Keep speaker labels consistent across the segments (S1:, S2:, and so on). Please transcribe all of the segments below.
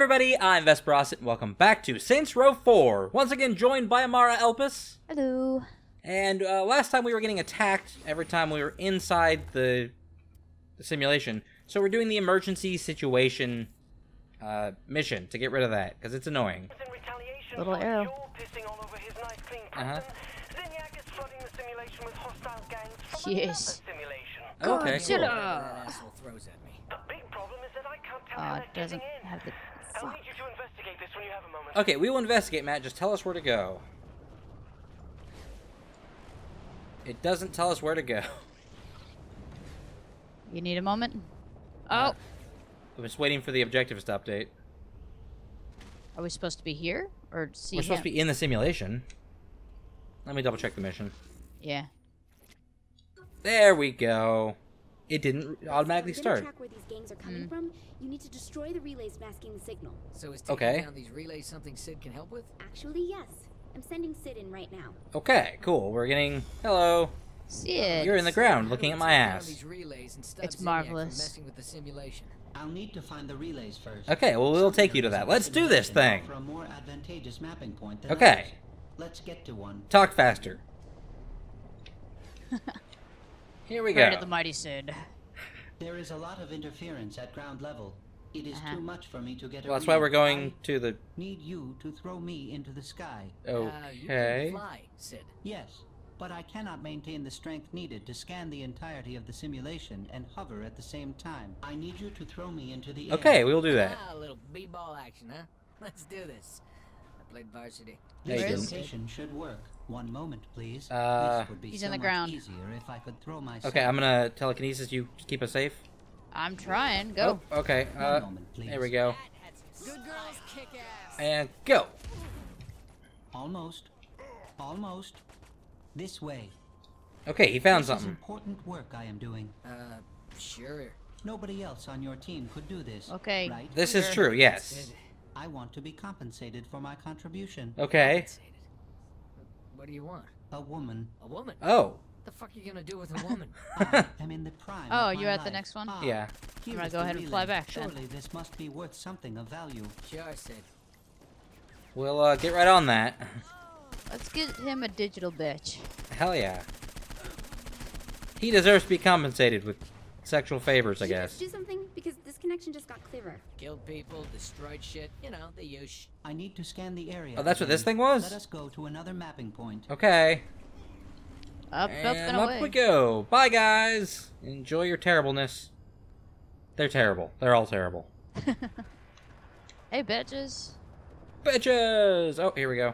S1: everybody, I'm Vesperascit, and welcome back to Saints Row 4. Once again joined by Amara Elpis.
S2: Hello.
S1: And uh, last time we were getting attacked every time we were inside the, the simulation. So we're doing the emergency situation uh, mission to get rid of that, because it's annoying.
S2: Little
S3: for
S2: arrow.
S3: your pissing all over his nice clean
S1: Uh-huh.
S3: pattern, Zinyak is flooding the simulation with hostile gangs
S2: Yes.
S1: Okay, cool.
S2: Godzilla. Uh,
S3: how
S2: it
S3: they're
S2: doesn't have the.
S3: I'll
S2: Fuck.
S3: need you to investigate this when you have a moment.
S1: Okay, we will investigate, Matt. Just tell us where to go. It doesn't tell us where to go.
S2: You need a moment?
S1: Uh,
S2: Oh,
S1: I'm just waiting for the objectives to update.
S2: are we supposed to be here or see
S1: We're supposed to be in the simulation. Let me double check the mission.
S2: Yeah.
S1: There we go. It didn't automatically
S4: If you
S1: start.
S4: track where these gangs are coming
S2: Mm.
S4: from, you need to destroy the relays masking the signal.
S5: So is taking
S1: Okay.
S5: down these relays something CID can help with?
S4: Actually, yes. I'm sending CID in right now.
S1: Okay, cool. We're getting. Hello.
S2: See it.
S1: You're in the ground looking at my ass.
S5: These relays and
S2: It's marvelous.
S5: messing with the simulation.
S6: I'll need to find the relays first.
S1: Okay, well, we'll take you to that. Let's do this thing.
S6: For a more advantageous mapping point than
S1: Okay.
S6: others. Let's get to one.
S1: Talk faster. Here we
S2: Right
S1: go.
S2: at the mighty CID.
S6: There is a lot of interference at ground level. It is
S2: Uh-huh.
S6: too much for me to get a
S1: Well, that's why we're going
S6: I
S1: to the.
S6: need you to throw me into the sky.
S5: Uh, you can
S1: Okay.
S5: fly, CID.
S6: Yes, but I cannot maintain the strength needed to scan the entirety of the simulation and hover at the same time. I need you to throw me into the air.
S1: Okay, we'll do that.
S5: Ah, a little b-ball action, huh? Let's do this. I played varsity.
S1: Yeah, you
S6: This
S1: didn't.
S6: should work. One moment, please.
S1: Uh,
S6: this would be
S2: He's
S6: so
S2: in the
S6: much
S2: ground.
S6: easier if I could throw myself.
S1: Okay, I'm gonna telekinesis you. Keep us safe.
S2: I'm trying. Go.
S1: Oh, okay.
S6: One
S1: Uh,
S6: moment, please.
S1: there we go.
S5: Good girls kick ass.
S1: And go.
S6: Almost. Almost. This way.
S1: Okay, he found
S6: this is
S1: something.
S6: important work I am doing.
S5: Uh, sure.
S6: Nobody else on your team could do this.
S2: Okay.
S6: Right?
S1: This is true. Yes.
S5: CID,
S6: I want to be compensated for my contribution.
S1: Okay.
S5: What do you want?
S6: A woman.
S5: A woman?
S1: Oh.
S5: What the fuck are you gonna do with a woman?
S6: I am in the prime.
S2: Oh,
S6: of my
S2: you're at the next one?
S6: Ah,
S1: Yeah.
S6: here
S2: gonna go ahead and fly back then.
S6: Surely this must be worth something of value.
S5: sure, CID.
S1: We'll uh, get right on that.
S2: Let's get him a digital bitch.
S1: Hell yeah. He deserves to be compensated with sexual favors, I
S4: Should you
S1: guess.
S4: do something? Because this connection just got clearer.
S5: Killed people, destroyed shit. You know, the use.
S6: I need to scan the area.
S1: Oh, that's what this thing was?
S6: Let us go to another mapping point.
S1: Okay.
S2: Up, up,
S1: And
S2: and
S1: up
S2: away.
S1: we go. Bye, guys. Enjoy your terribleness. They're terrible. They're all terrible.
S2: Hey, bitches.
S1: Bitches! Oh, here we go.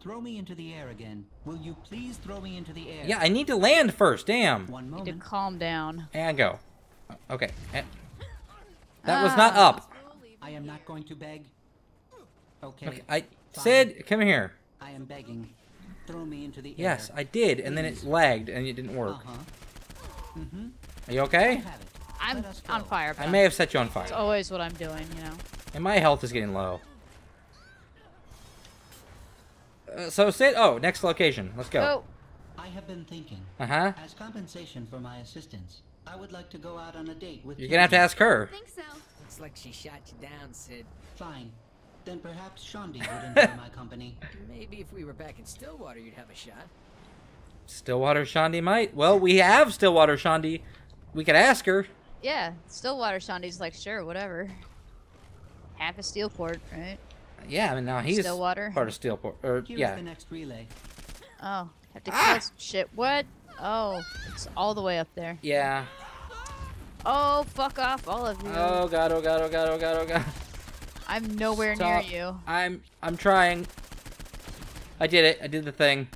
S6: Throw me into the air again. Will you please throw me into the air?
S1: Yeah, I need to land first. Damn.
S6: One
S2: Need to
S6: moment.
S2: calm down.
S1: And go. Okay. And- That was not up.
S6: I am not going to beg. Okay.
S1: Okay, I
S6: fine.
S1: CID, come here.
S6: I am begging. Throw me into the air.
S1: Yes, I did, and then it lagged and it didn't work.
S6: Uh-huh. Mm-hmm.
S1: Are you okay?
S2: I'm on fire.
S1: I may have set you on fire.
S2: It's always what I'm doing, you know.
S1: And my health is getting low. Uh, so CID, oh, next location. Let's go.
S2: Go.
S6: I have been thinking.
S1: Uh huh.
S6: As compensation for my assistance, I would like to go out on a date with
S1: You're gonna have to ask her.
S4: Think so.
S5: Looks like she shot you down, CID.
S6: Fine. Then perhaps Shaundi would enjoy my company.
S5: Maybe if we were back in Stillwater, you'd have a shot.
S1: Stillwater Shaundi might. Well, we have Stillwater Shaundi. We could ask her.
S2: Yeah, Stillwater Shaundi's like, sure, whatever. Half a Steelport, right?
S1: Yeah, I mean now he's
S2: Stillwater?
S1: part of Steelport. Or
S6: Here's
S1: yeah.
S6: the next relay.
S2: Oh, have to kill
S1: Ah!
S2: s- shit. What? Oh, it's all the way up there.
S1: Yeah.
S2: Oh, fuck off, all of you.
S1: Oh god, oh god, oh god, oh god, oh god.
S2: I'm nowhere
S1: Stop.
S2: near you.
S1: I'm I'm trying. I did it. I did the thing.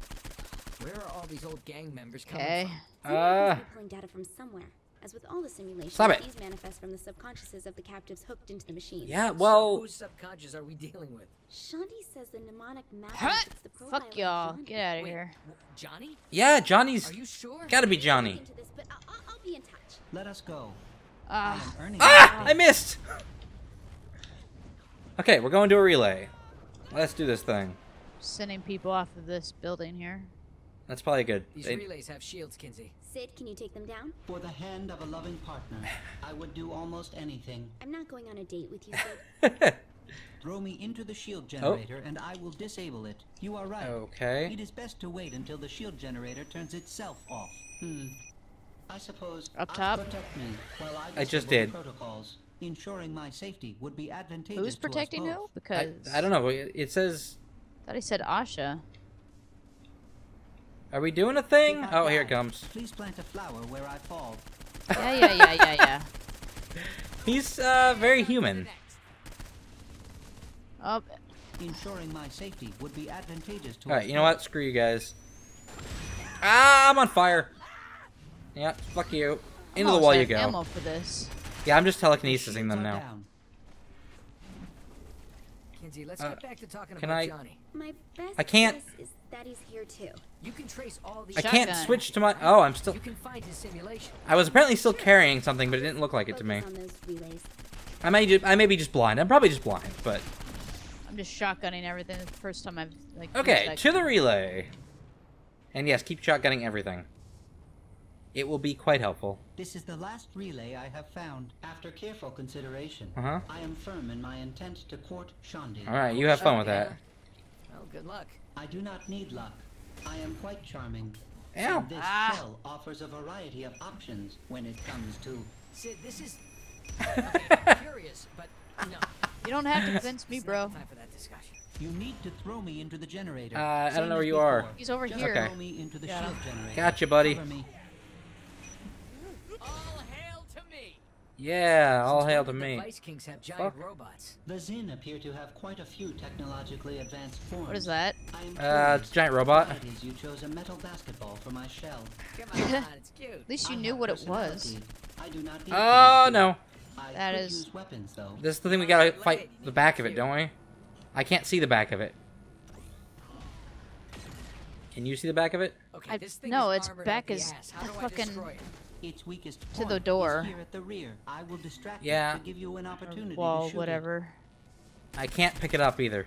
S5: Where are all these old gang members coming
S2: Okay.
S5: from?
S4: Zinyak
S1: Uh.
S4: pulling data from somewhere. As with all the simulations,
S1: Stop it.
S4: these manifest from the subconsciouses of the captives hooked into the machines.
S1: Yeah,
S5: So
S1: well,
S5: whose subconscious are we dealing with?
S4: Shaundi says the mnemonic map
S2: Huh?
S4: the profile
S2: Fuck y'all. Get out of
S5: Wait,
S2: here.
S5: wh- Johnny?
S1: yeah, Johnny's
S5: Are you sure?
S1: gotta be Johnny.
S4: into this, but I'll, I'll, I'll be in touch.
S6: Let us go.
S2: Ah,
S6: I
S1: Ah! I missed! Okay, we're going to a relay. Let's do this thing.
S2: sending people off of this building here.
S1: That's probably good.
S5: These
S1: They-
S5: relays have shields, Kinzie.
S4: CID, can you take them down?
S6: For the hand of a loving partner, I would do almost anything.
S4: I'm not going on a date with you, CID.
S6: Throw me into the shield generator and I will disable it. You are right.
S1: Okay.
S6: It is best to wait until the shield generator turns itself off. Hmm. I suppose
S2: Up top?
S6: protect me while I,
S1: I just did.
S6: Protocols. Ensuring my safety would be advantageous
S2: Who's
S6: to us
S2: protecting
S6: both.
S2: who? Because
S1: I don't know. It it says,
S2: thought he said Asha.
S1: "Are we doing a thing?"
S6: If I
S1: Oh, here it comes.
S6: Please plant a flower where I fall.
S2: Yeah, yeah, yeah, yeah, yeah.
S1: He's uh very human.
S2: Oh,
S6: Ensuring my safety would be advantageous to
S1: All
S6: us
S1: right, you know what? Screw you guys. Ah, I'm on fire. Yeah, fuck you. Into the wall you
S2: have
S1: go.
S2: Ammo for this.
S1: Yeah, I'm just telekinesising them now.
S6: down.
S5: Kinzie, let's
S1: Uh,
S5: get back to talking
S1: can
S5: about
S1: I-
S5: Johnny.
S4: My best
S1: I can't-
S4: is that he's here too.
S5: You can trace all these.
S1: I can't
S2: Shotgun.
S1: switch to my. Oh, I'm still.
S5: You can find his simulation.
S1: I was apparently still carrying something, but it didn't look like it to me.
S4: Focus on those relays.
S1: I may just, I may be just blind. I'm probably just blind, but
S2: I'm just shotgunning everything. It's the first time I've like.
S1: okay. To the relay. And yes, keep shotgunning everything. It will be quite helpful.
S6: This is the last relay I have found. After careful consideration,
S1: Uh-huh.
S6: I am firm in my intent to court Shaundi.
S1: All right, you have fun with that.
S5: Well, good luck.
S6: I do not need luck. I am quite charming.
S1: Ow.
S6: And this
S2: Ah.
S6: shell offers a variety of options when it comes to
S5: CID, this is. Okay, I'm curious, but no.
S2: You don't have to convince me, bro.
S5: Time for that discussion.
S6: You need to throw me into the generator.
S1: Uh, I don't know where
S6: as
S1: you are.
S2: He's over
S6: Just
S2: here.
S1: Okay.
S6: Throw me into the
S2: Got
S6: shield
S2: him.
S6: generator.
S1: Gotcha, buddy.
S6: Cover me.
S5: All hail to me.
S1: Yeah, all
S5: Since
S1: hail to
S5: did the
S1: me.
S5: Vice Kings have giant
S1: Fuck.
S5: robots.
S6: The Zin appear to have quite a few technologically advanced forms.
S2: What is that?
S6: I am
S1: Uh, it's a giant robot.
S6: Why you chose a metal basketball for my shell.
S5: Come on, it's cute.
S2: At least you
S6: I
S2: knew what it was.
S6: I do not need to
S1: Oh no,
S6: I
S2: That
S6: could
S2: is-
S6: use weapons though.
S1: this is the thing we gotta fight the back of it, don't we? I can't see the back of it. Can you see the back of it?
S5: Okay,
S2: I-
S5: this thing
S2: no, its back is
S5: ass. How do I
S2: fucking-
S5: destroy it?
S6: Its weakest
S2: To the door.
S6: Here at the rear. I will distract
S1: Yeah.
S6: it to give you an opportunity
S2: Wall,
S6: to shoot
S2: whatever.
S1: I can't pick it up either.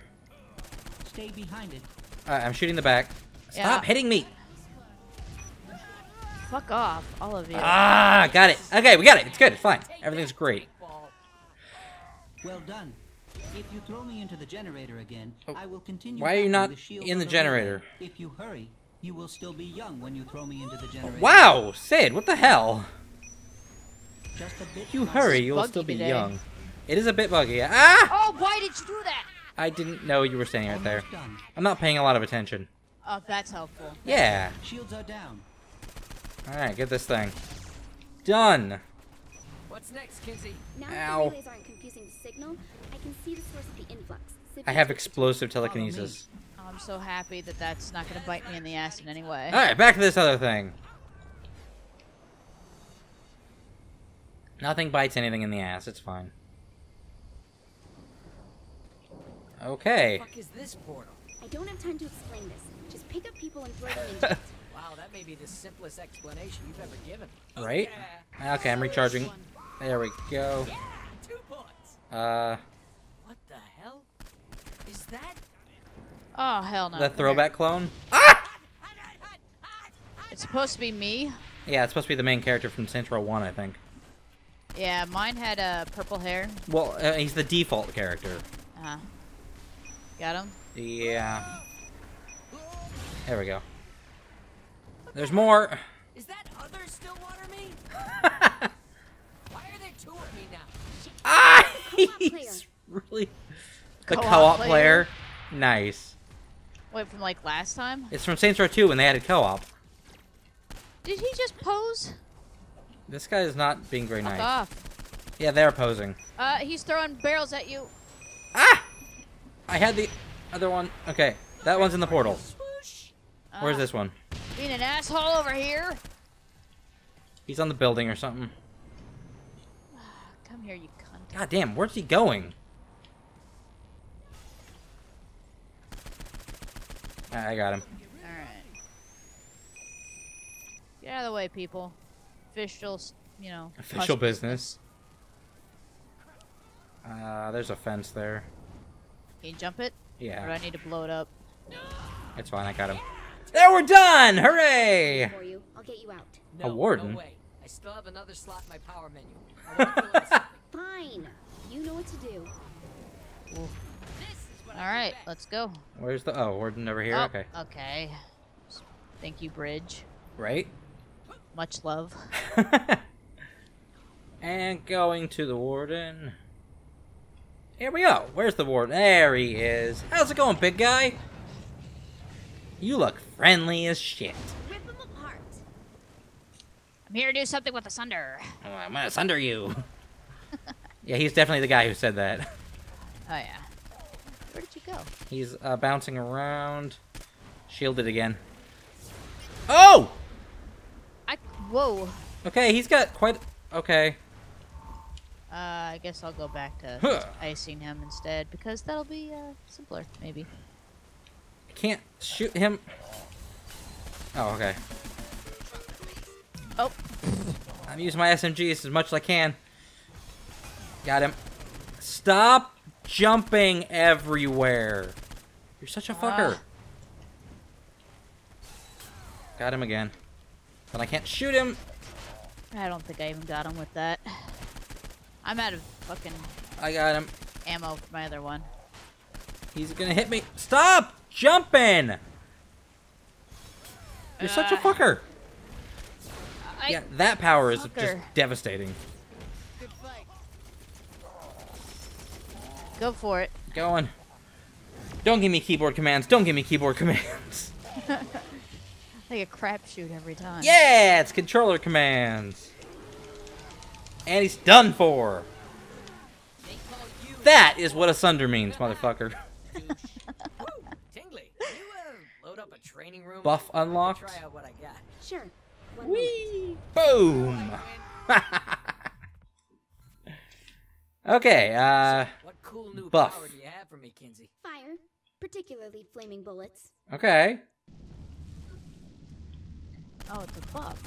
S6: Stay behind it.
S1: Alright, I'm shooting the back. Stop
S2: Yeah.
S1: hitting me!
S2: Fuck off, all of you.
S1: Ah, got it. Okay, we got it. It's good. It's fine. Everything's great.
S6: Well done. If you throw me into the generator again,
S1: Oh,
S6: I will continue.
S1: why are you not
S6: the
S1: in
S6: of
S1: the generator?
S6: If you hurry, you will still be young when you throw me into the generator.
S1: Wow, CID, what the hell?
S6: Just a bit.
S1: You hurry, you will still be
S2: today.
S1: young. It is a bit buggy. Ah!
S2: Oh, why did you do that?
S1: I didn't know you were standing right there.
S6: Done.
S1: I'm not paying a lot of attention.
S2: Oh, that's helpful.
S1: Yeah.
S6: Shields are down.
S1: Alright, get this thing. Done.
S5: What's next, Kinzie?
S4: Now
S1: Ow.
S4: that the relays aren't confusing the signal, I can see the source of the influx. So
S1: I have explosive
S6: Follow
S1: telekinesis.
S2: I'm so happy that that's not gonna bite me in the ass in any way.
S1: Alright, back to this other thing. Nothing bites anything in the ass. It's fine. Okay.
S5: What the fuck is this portal?
S4: I don't have time to explain this. Just pick up people and throw them into it.
S5: Wow, that may be the simplest explanation you've ever given.
S1: Right?
S5: Yeah.
S1: Okay, I'm recharging. There we go.
S5: Yeah, two points.
S1: Uh,
S5: What the hell? Is that?
S2: Oh hell no.
S1: the throwback clone? Ah!
S2: It's supposed to be me.
S1: Yeah, it's supposed to be the main character from Saints Row 1, I think.
S2: Yeah, mine had uh, purple hair.
S1: Well, uh, he's the default character.
S2: Uh huh. Got him.
S1: Yeah. There we go. There's more.
S5: Is that other Stillwater me? Why are there two of me now?
S1: ah!
S4: Co-op
S1: He's really the
S2: Co-op
S1: co-op
S2: player.
S1: player. Nice.
S2: Wait, from like last time?
S1: It's from Saints Row 2 when they added co-op.
S2: Did he just pose?
S1: This guy is not being very
S2: Fuck
S1: nice.
S2: off.
S1: Yeah, they're posing.
S2: Uh, he's throwing barrels at you.
S1: Ah! I had the other one. Okay, that one's in the portal. Where's
S2: Uh,
S1: this one?
S2: Being an asshole over here.
S1: He's on the building or something.
S2: Come here, you cunt.
S1: God damn, where's he going? Ah, I got him.
S2: Alright. Get out of the way, people. Official, you know.
S1: Official
S2: hush
S1: business. Uh, there's a fence there.
S2: Can you jump it? Or do
S1: Yeah,
S2: I need to blow it up?
S1: it's fine. I got him. There, we're done! Hooray!
S4: For you, I'll get you out.
S5: No,
S1: A warden?
S5: No way. I still have another slot in my power menu. I wanna fill it with.
S4: Fine. You know what to do.
S2: All right, let's go.
S1: Where's the? Oh, we're never here.
S2: Oh,
S1: Okay.
S2: Okay. Thank you, Bridge.
S1: Right.
S2: Much love.
S1: and going to the warden. Here we go. Where's the warden? There he is. How's it going, big guy? You look friendly as shit.
S4: Rip them apart.
S2: I'm here to do something with the Sunder.
S1: Oh, I'm gonna sunder you. yeah, he's definitely the guy who said that.
S2: Oh yeah. Where did you go?
S1: He's uh, bouncing around. Shielded again. Oh!
S2: I whoa.
S1: Okay, he's got quite. Okay.
S2: Uh, I guess I'll go back to
S1: Huh.
S2: icing him instead because that'll be uh, simpler, maybe.
S1: I can't shoot him. Oh, okay.
S2: Oh,
S1: I'm using my SMGs as much as I can. Got him. Stop jumping everywhere. You're such a fucker.
S2: Ah.
S1: Got him again. But I can't shoot him.
S2: I don't think I even got him with that. I'm out of fucking
S1: I got him.
S2: ammo for my other one.
S1: He's gonna hit me. Stop jumping. You're such a
S2: Uh,
S1: fucker.
S2: I,
S1: Yeah, that power is just devastating.
S2: Go for it.
S1: Going. Don't give me keyboard commands. Don't give me keyboard commands.
S2: Like a crapshoot every time.
S1: Yeah, it's controller commands. And he's done for. That is what a sunder means, motherfucker.
S5: Tingly, can you uh, load up a training room?
S1: Buff
S5: I'd like to
S1: unlocked.
S5: Try out what I got.
S4: Sure. One.
S1: Whee! Boom! okay, uh,
S5: What cool new
S1: Buff.
S5: power do you have for me, Kinzie?
S4: Fire, particularly flaming bullets.
S1: okay.
S2: Oh, it's a buff.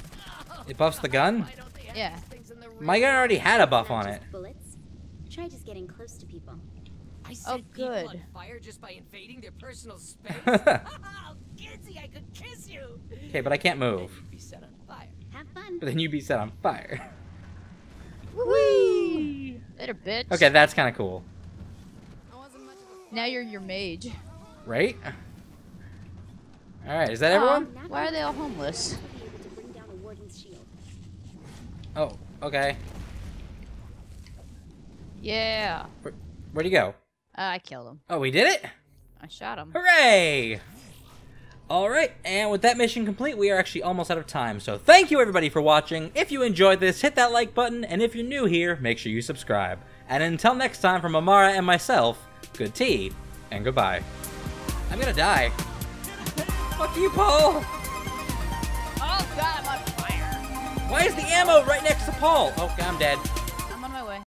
S1: It buffs the gun?
S5: Why don't they
S2: Yeah.
S5: these things in the
S1: My gun already had a buff on it.
S4: Bullets. Try just getting close to people.
S5: I set
S2: Oh,
S5: people
S2: good.
S5: on fire just by invading their personal space. oh, Kinzie, I could kiss you.
S1: Okay, but I can't
S5: Then
S1: move.
S5: you'd be set on fire.
S4: Have fun.
S1: But then you'd be set on fire.
S2: Whee! Later, bitch.
S1: Okay, that's kind of cool.
S2: Now you're your mage.
S1: Right? Alright, is that everyone?
S2: Why are they all homeless?
S4: you be able to bring down a warden's shield.
S1: Oh, okay.
S2: Yeah.
S1: Where'd he go?
S2: Uh, I killed him.
S1: Oh, we did it?
S2: I shot him.
S1: Hooray! Alright, and with that mission complete, we are actually almost out of time. So thank you everybody for watching. If you enjoyed this, hit that like button, and if you're new here, make sure you subscribe. And until next time, from Amara and myself, good tea, and goodbye. I'm gonna die. Fuck you, Paul!
S2: Oh god, I'm on fire.
S1: Why is the ammo right next to Paul? Oh, I'm dead.